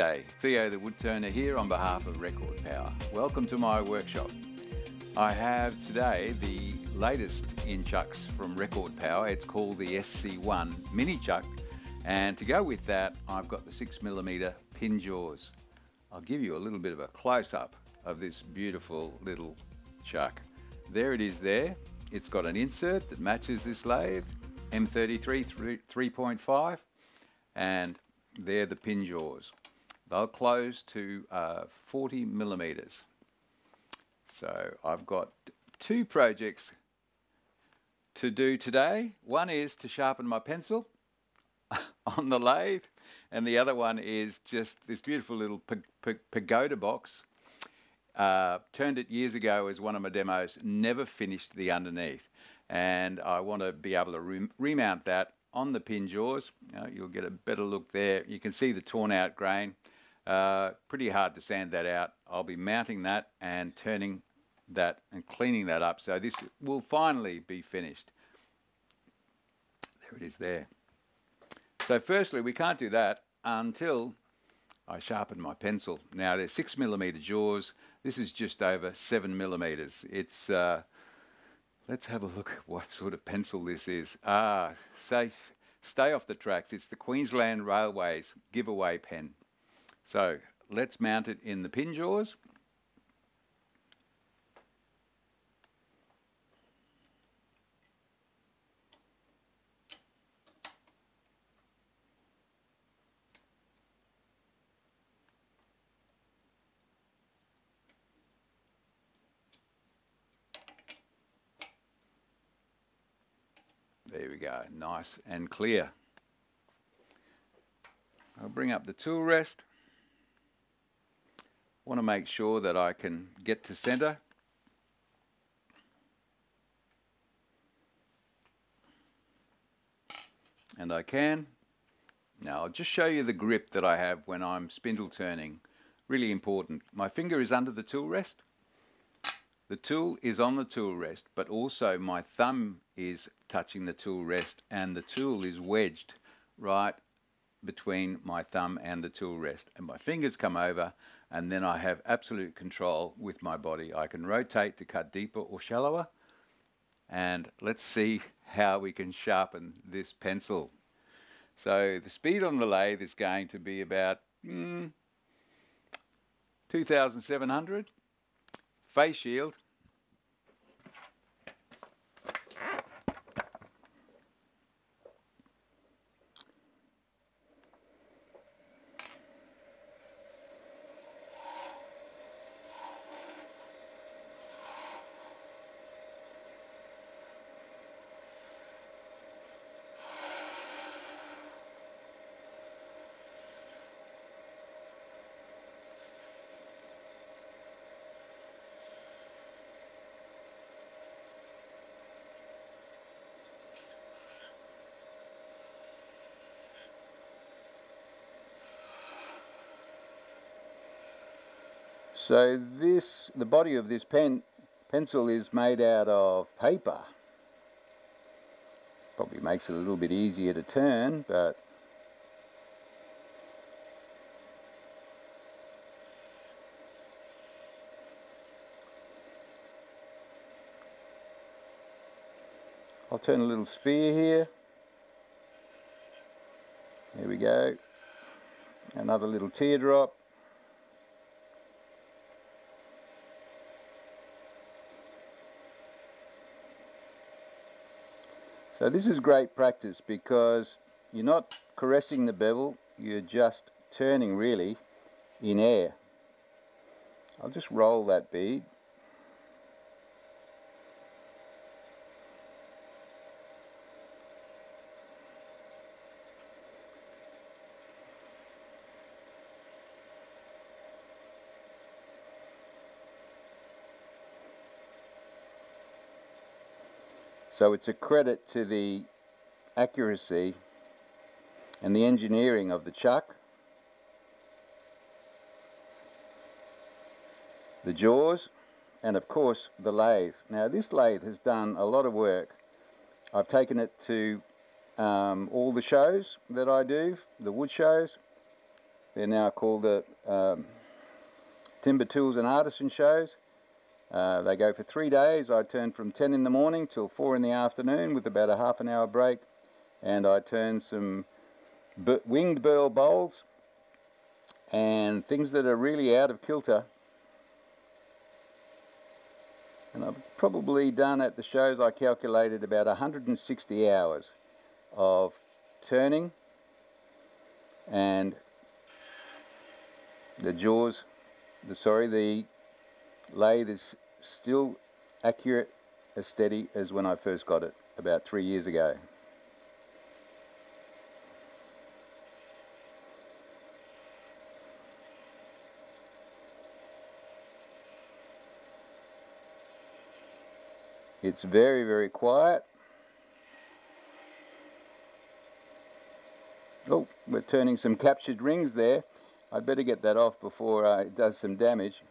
G'day, Theo the Woodturner here on behalf of Record Power. Welcome to my workshop. I have today the latest in chucks from Record Power. It's called the SC1 Mini Chuck and to go with that I've got the 6mm pin jaws. I'll give you a little bit of a close-up of this beautiful little chuck. There it is there. It's got an insert that matches this lathe, M33 3.5 and they're the pin jaws. They'll close to uh, 40 millimeters. So I've got two projects to do today. One is to sharpen my pencil on the lathe and the other one is just this beautiful little pagoda box. Uh, turned it years ago as one of my demos, never finished the underneath. And I want to be able to re remount that on the pin jaws. You you'll get a better look there. You can see the torn out grain. Uh, pretty hard to sand that out. I'll be mounting that and turning that and cleaning that up. So this will finally be finished. There it is there. So firstly, we can't do that until I sharpen my pencil. Now they're six millimeter jaws. This is just over seven millimeters. It's uh, Let's have a look at what sort of pencil this is. Ah, safe. Stay off the tracks. It's the Queensland Railways giveaway pen. So let's mount it in the pin jaws. There we go, nice and clear. I'll bring up the tool rest. Want to make sure that I can get to center. And I can. Now I'll just show you the grip that I have when I'm spindle turning. Really important. My finger is under the tool rest. The tool is on the tool rest, but also my thumb is touching the tool rest and the tool is wedged right between my thumb and the tool rest. And my fingers come over and then I have absolute control with my body. I can rotate to cut deeper or shallower. And let's see how we can sharpen this pencil. So the speed on the lathe is going to be about mm, 2,700 face shield So this, the body of this pen pencil is made out of paper. Probably makes it a little bit easier to turn, but I'll turn a little sphere here. Here we go. Another little teardrop. So this is great practice because you're not caressing the bevel, you're just turning really in air. I'll just roll that bead So it's a credit to the accuracy and the engineering of the chuck, the jaws, and of course the lathe. Now this lathe has done a lot of work. I've taken it to um, all the shows that I do, the wood shows, They're now called the um, Timber Tools and Artisan Shows. Uh, they go for three days. I turn from 10 in the morning till 4 in the afternoon with about a half an hour break. And I turn some winged burl bowls and things that are really out of kilter. And I've probably done at the shows I calculated about 160 hours of turning and the jaws, the sorry, the lathe is still accurate as steady as when I first got it about three years ago. It's very, very quiet. Oh, we're turning some captured rings there. I'd better get that off before uh, it does some damage.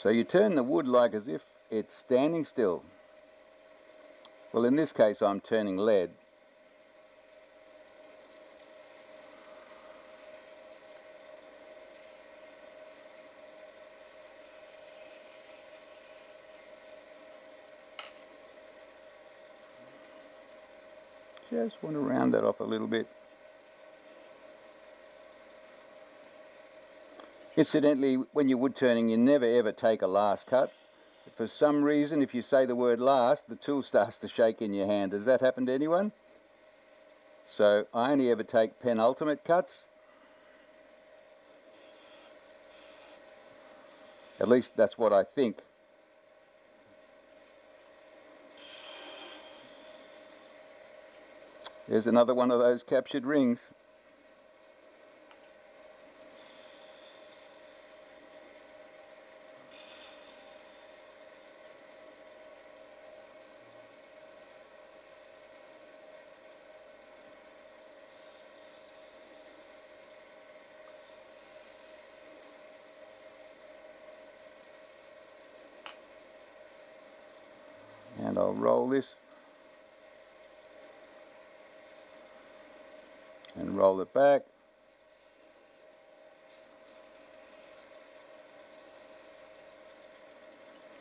So you turn the wood like as if it's standing still. Well in this case I'm turning lead Just want to round that off a little bit. Incidentally, when you're wood turning, you never ever take a last cut. For some reason, if you say the word last, the tool starts to shake in your hand. Does that happen to anyone? So I only ever take penultimate cuts. At least that's what I think. There's another one of those captured rings. I'll roll this and roll it back.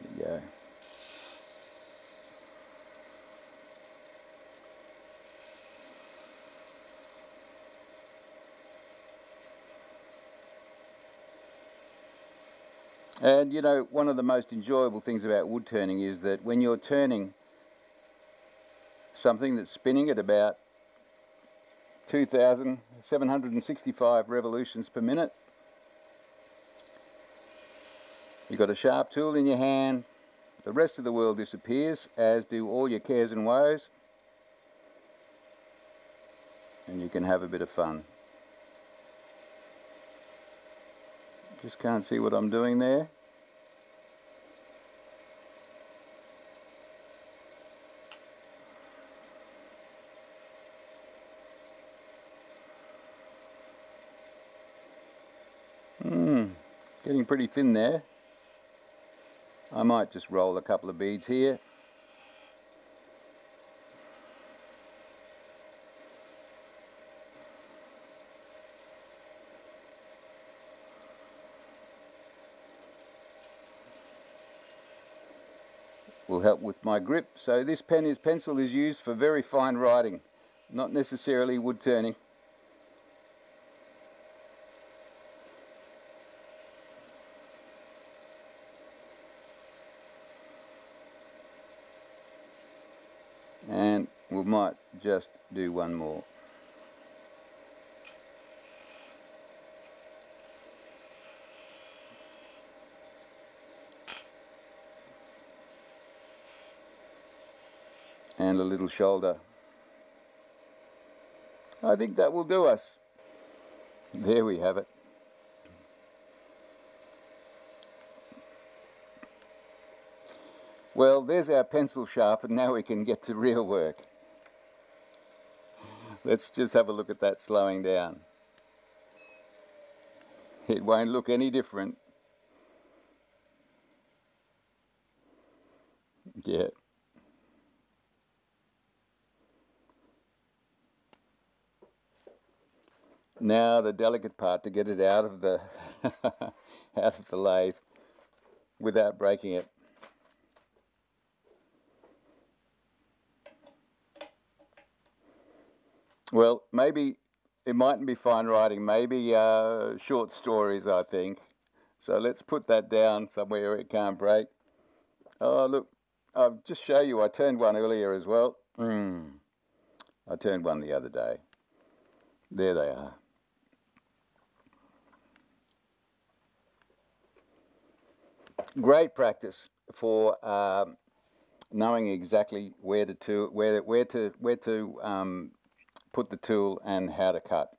There you go. And you know, one of the most enjoyable things about wood turning is that when you're turning something that's spinning at about 2,765 revolutions per minute. You've got a sharp tool in your hand. The rest of the world disappears, as do all your cares and woes. And you can have a bit of fun. Just can't see what I'm doing there. Mmm, getting pretty thin there. I might just roll a couple of beads here. Help with my grip. So this pen is pencil is used for very fine writing, not necessarily wood turning. and we might just do one more. And a little shoulder. I think that will do us. There we have it. Well, there's our pencil sharp, and now we can get to real work. Let's just have a look at that slowing down. It won't look any different. Yeah. Now the delicate part to get it out of the out of the lathe without breaking it. Well, maybe it mightn't be fine writing, maybe uh, short stories, I think. So let's put that down somewhere it can't break. Oh, look, I'll just show you, I turned one earlier as well. Mm. I turned one the other day. There they are. Great practice for um, knowing exactly where to, to where where to where to um, put the tool and how to cut.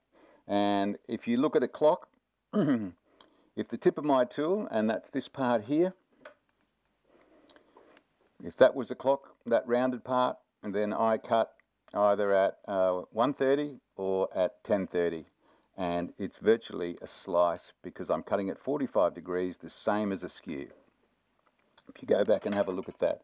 And if you look at a clock, if the tip of my tool, and that's this part here, if that was a clock, that rounded part, and then I cut either at uh, 1.30 or at 10.30 and it's virtually a slice because I'm cutting at 45 degrees the same as a skew. If you go back and have a look at that.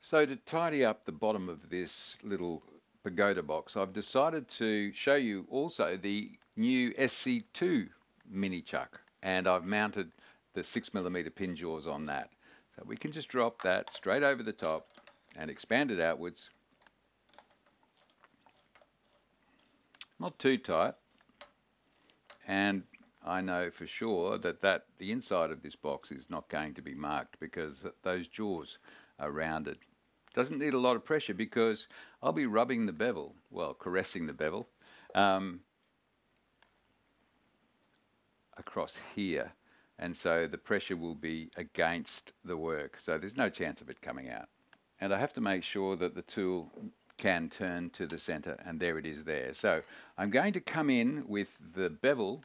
So to tidy up the bottom of this little pagoda box, I've decided to show you also the new SC2 mini chuck and I've mounted the 6mm pin jaws on that. So we can just drop that straight over the top and expand it outwards. Not too tight. And I know for sure that, that the inside of this box is not going to be marked because those jaws are rounded. Doesn't need a lot of pressure because I'll be rubbing the bevel, well, caressing the bevel, um, across here. And so the pressure will be against the work. So there's no chance of it coming out. And I have to make sure that the tool can turn to the center and there it is there. So I'm going to come in with the bevel,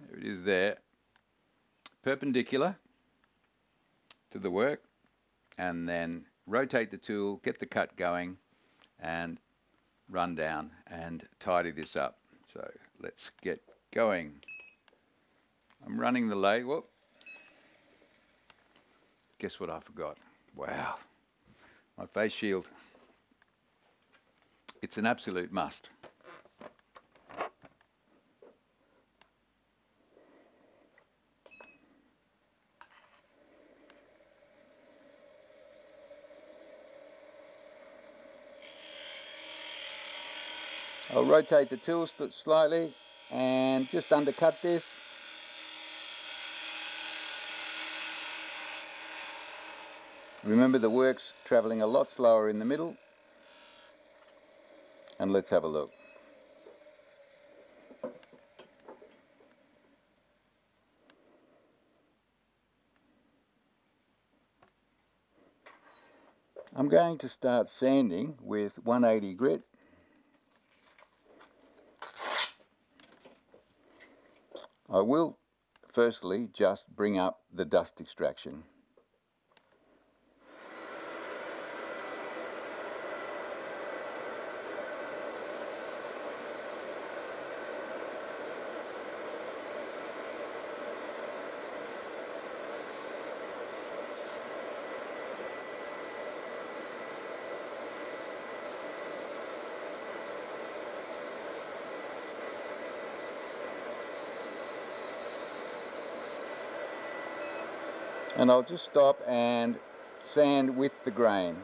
there it is there, perpendicular to the work and then rotate the tool, get the cut going, and run down and tidy this up. So let's get going. I'm running the lathe. Whoop. Guess what I forgot? Wow. My face shield. It's an absolute must. I'll rotate the tool slightly and just undercut this. Remember the work's travelling a lot slower in the middle. And let's have a look. I'm going to start sanding with 180 grit I will firstly just bring up the dust extraction. And I'll just stop and sand with the grain.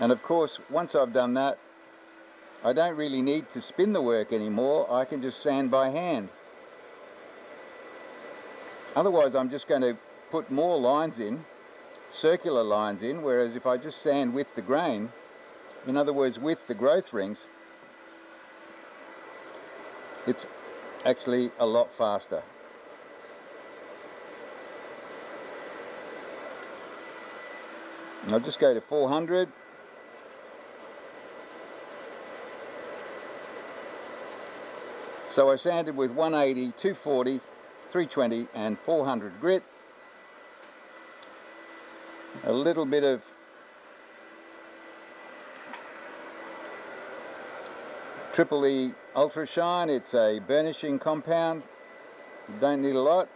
And of course, once I've done that, I don't really need to spin the work anymore. I can just sand by hand. Otherwise, I'm just going to put more lines in, circular lines in, whereas if I just sand with the grain, in other words, with the growth rings, it's actually a lot faster. I'll just go to 400 So I sanded with 180, 240, 320 and 400 grit. A little bit of Triple E Ultra Shine, it's a burnishing compound, you don't need a lot.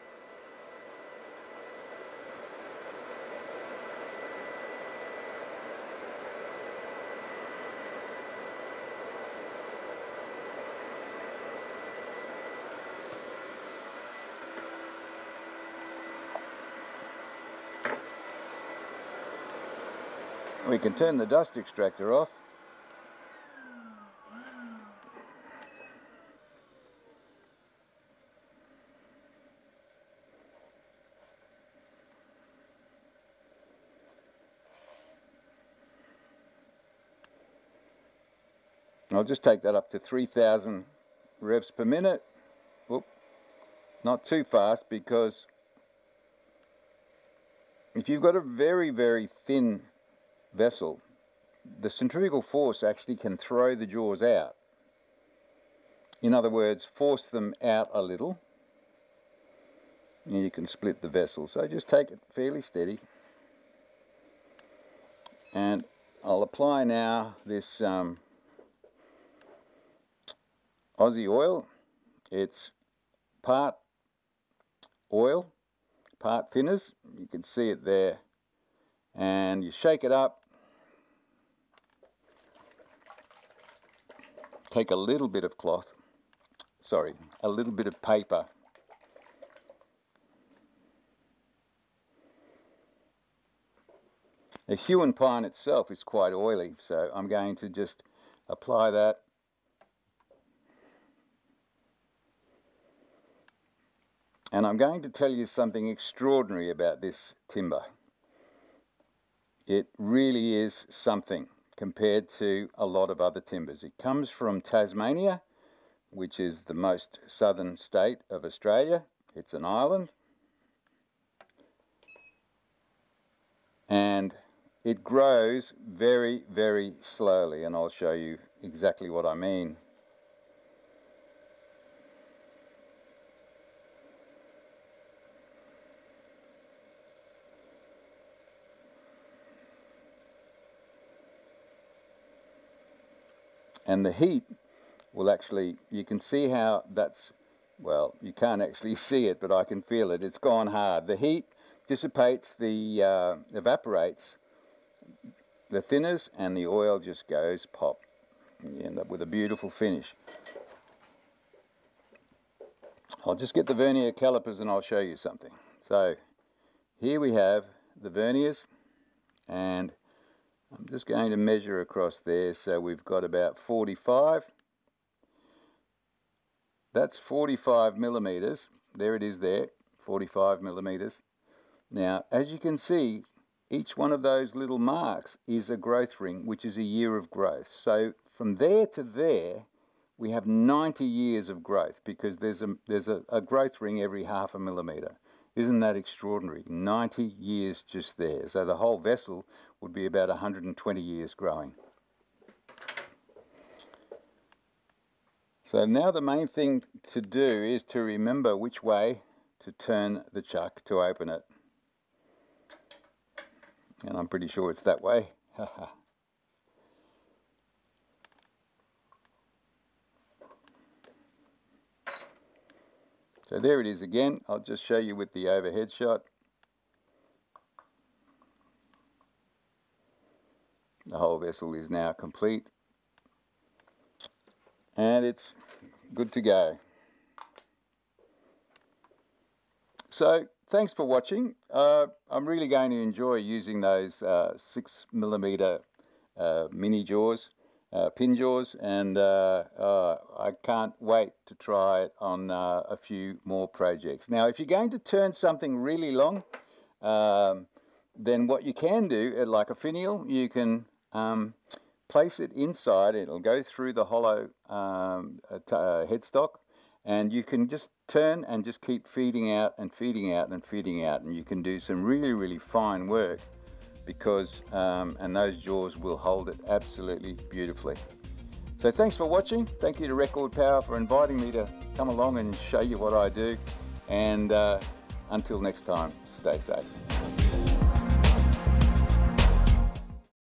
Can turn the dust extractor off. I'll just take that up to 3,000 revs per minute. Whoop. Not too fast because if you've got a very, very thin vessel, the centrifugal force actually can throw the jaws out. In other words, force them out a little. And you can split the vessel. So just take it fairly steady. And I'll apply now this um, Aussie oil. It's part oil, part thinners. You can see it there. And you shake it up take a little bit of cloth, sorry, a little bit of paper. The Huon pine itself is quite oily, so I'm going to just apply that. And I'm going to tell you something extraordinary about this timber. It really is something compared to a lot of other timbers. It comes from Tasmania, which is the most southern state of Australia. It's an island. And it grows very, very slowly, and I'll show you exactly what I mean. And the heat will actually, you can see how that's, well, you can't actually see it, but I can feel it. It's gone hard. The heat dissipates, the uh, evaporates the thinners, and the oil just goes pop. You end up with a beautiful finish. I'll just get the vernier calipers and I'll show you something. So here we have the verniers and I'm just going to measure across there. So we've got about 45 that's 45 millimeters. There it is there 45 millimeters. Now as you can see each one of those little marks is a growth ring which is a year of growth. So from there to there we have 90 years of growth because there's a there's a, a growth ring every half a millimeter isn't that extraordinary? 90 years just there. So the whole vessel would be about 120 years growing. So now the main thing to do is to remember which way to turn the chuck to open it. And I'm pretty sure it's that way. So there it is again. I'll just show you with the overhead shot. The whole vessel is now complete. And it's good to go. So thanks for watching. Uh, I'm really going to enjoy using those uh, 6 millimeter uh, mini jaws uh, pin and uh, uh, I can't wait to try it on uh, a few more projects. Now if you're going to turn something really long um, then what you can do uh, like a finial you can um, place it inside it'll go through the hollow um, uh, headstock and you can just turn and just keep feeding out and feeding out and feeding out and you can do some really really fine work because, um, and those jaws will hold it absolutely beautifully. So thanks for watching. Thank you to Record Power for inviting me to come along and show you what I do. And uh, until next time, stay safe.